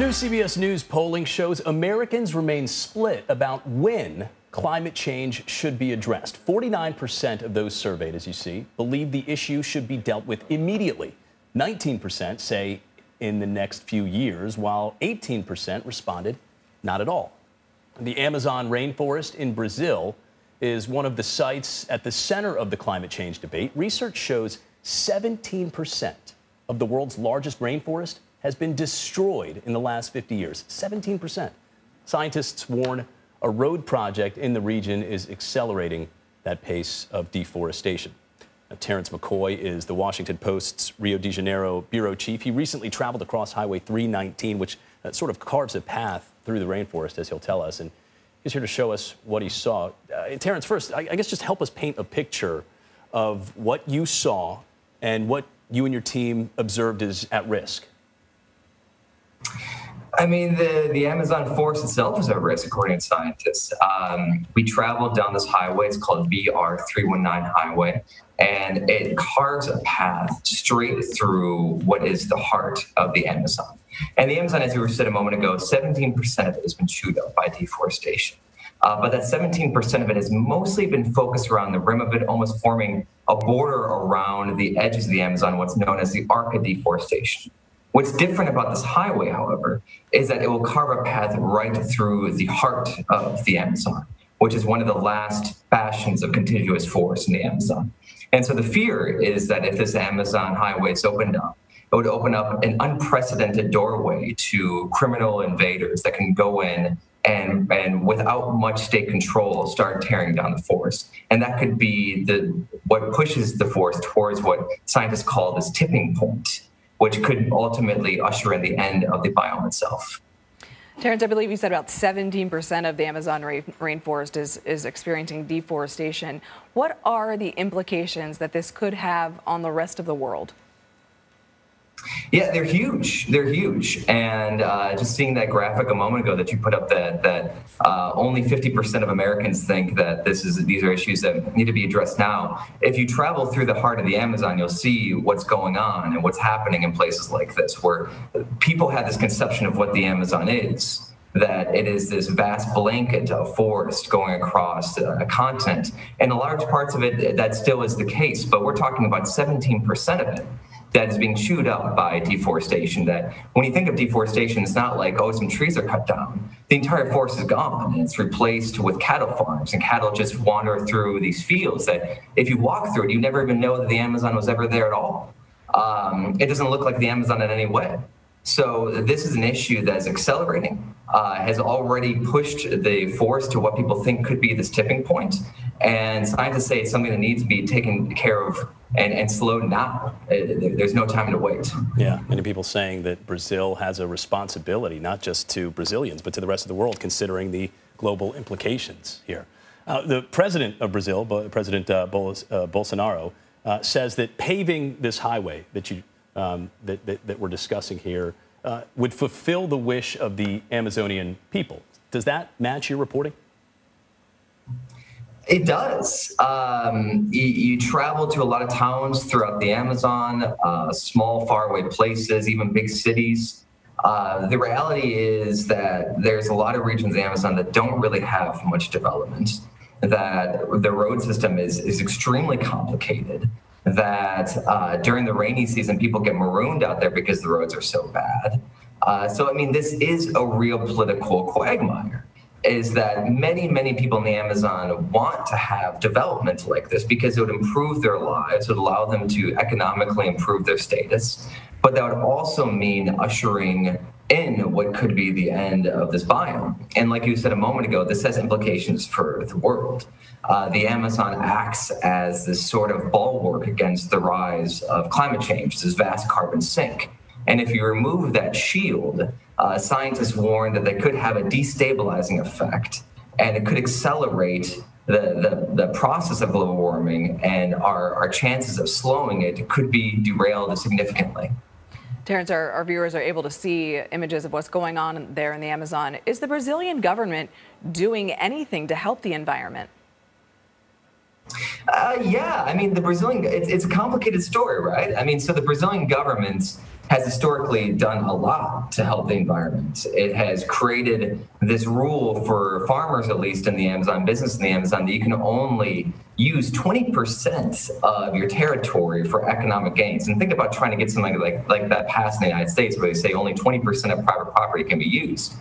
New CBS News polling shows Americans remain split about when climate change should be addressed. 49% of those surveyed, as you see, believe the issue should be dealt with immediately. 19% say in the next few years, while 18% responded not at all. The Amazon rainforest in Brazil is one of the sites at the center of the climate change debate. Research shows 17% of the world's largest rainforest has been destroyed in the last 50 years. 17%. Scientists warn a road project in the region is accelerating that pace of deforestation. Now, Terrence McCoy is the Washington Post's Rio de Janeiro bureau chief. He recently traveled across Highway 319, which uh, sort of carves a path through the rainforest, as he'll tell us. And he's here to show us what he saw. Uh, Terrence, first, I, I guess just help us paint a picture of what you saw and what you and your team observed is at risk. I mean, the, the Amazon forest itself is at risk, according to scientists. Um, we traveled down this highway, it's called BR 319 Highway, and it carves a path straight through what is the heart of the Amazon. And the Amazon, as we were said a moment ago, 17% of it has been chewed up by deforestation. Uh, but that 17% of it has mostly been focused around the rim of it, almost forming a border around the edges of the Amazon, what's known as the arc of deforestation. What's different about this highway, however, is that it will carve a path right through the heart of the Amazon, which is one of the last bastions of contiguous forest in the Amazon. And so the fear is that if this Amazon highway is opened up, it would open up an unprecedented doorway to criminal invaders that can go in and and without much state control start tearing down the forest and that could be the what pushes the forest towards what scientists call this tipping point which could ultimately usher in the end of the biome itself. Terrence, I believe you said about 17% of the Amazon rainforest is, is experiencing deforestation. What are the implications that this could have on the rest of the world? Yeah, they're huge. They're huge. And uh, just seeing that graphic a moment ago that you put up that that uh, only 50% of Americans think that this is these are issues that need to be addressed now. If you travel through the heart of the Amazon, you'll see what's going on and what's happening in places like this, where people have this conception of what the Amazon is that it is this vast blanket of forest going across a continent. And large parts of it, that still is the case, but we're talking about 17% of it that is being chewed up by deforestation. That when you think of deforestation, it's not like, oh, some trees are cut down. The entire forest is gone and it's replaced with cattle farms, and cattle just wander through these fields that if you walk through it, you never even know that the Amazon was ever there at all. Um, it doesn't look like the Amazon in any way. So this is an issue that is accelerating, uh, has already pushed the forest to what people think could be this tipping point. And scientists say it's something that needs to be taken care of and, and slowed now. Uh, there's no time to wait. Yeah, many people saying that Brazil has a responsibility, not just to Brazilians, but to the rest of the world, considering the global implications here. Uh, the president of Brazil, President uh, uh, Bolsonaro, uh, says that paving this highway that you um, that, that, that, we're discussing here uh, would fulfill the wish of the Amazonian people. Does that match your reporting? It does. Um, you, you, travel to a lot of towns throughout the Amazon, uh, small, faraway places, even big cities. Uh, the reality is that there's a lot of regions of the Amazon that don't really have much development, that the road system is, is extremely complicated, that uh, during the rainy season, people get marooned out there because the roads are so bad. Uh, so, I mean, this is a real political quagmire is that many, many people in the Amazon want to have development like this because it would improve their lives, would allow them to economically improve their status. But that would also mean ushering in what could be the end of this biome. And like you said a moment ago, this has implications for the world. Uh, the Amazon acts as this sort of bulwark against the rise of climate change, this vast carbon sink. And if you remove that shield, uh, scientists warn that they could have a destabilizing effect and it could accelerate the, the, the process of global warming and our, our chances of slowing it could be derailed significantly. Terrence, our, our, viewers are able to see images of what's going on there in the Amazon. Is the Brazilian government doing anything to help the environment? Uh, yeah, I mean, the Brazilian, it's, it's a complicated story, right? I mean, so the Brazilian government has historically done a lot to help the environment. It has created this rule for farmers, at least in the Amazon business in the Amazon, that you can only use 20% of your territory for economic gains. And think about trying to get something like, like that passed in the United States, where they say only 20% of private property can be used.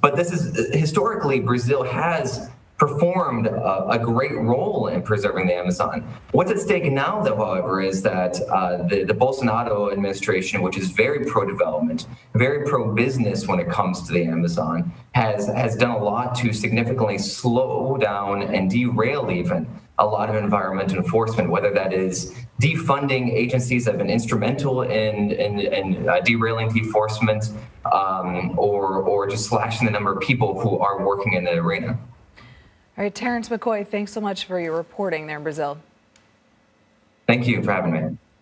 But this is historically, Brazil has performed a, a, great role in preserving the Amazon. What's at stake now, though, however, is that uh, the, the, Bolsonaro administration, which is very pro-development, very pro-business when it comes to the Amazon, has has done a lot to significantly slow down and derail even a lot of environmental enforcement, whether that is defunding agencies that have been instrumental in, in, in uh, derailing deforestment um, or, or just slashing the number of people who are working in the arena. All right, Terrence McCoy, thanks so much for your reporting there in Brazil. Thank you for having me.